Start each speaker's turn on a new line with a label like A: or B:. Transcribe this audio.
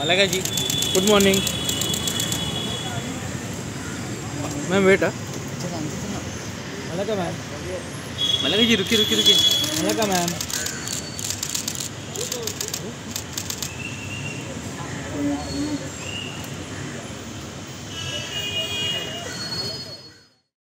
A: Malka ji good morning ma'am wait Malka ma'am Malka ji रुकी रुकी रुकी मलका मैम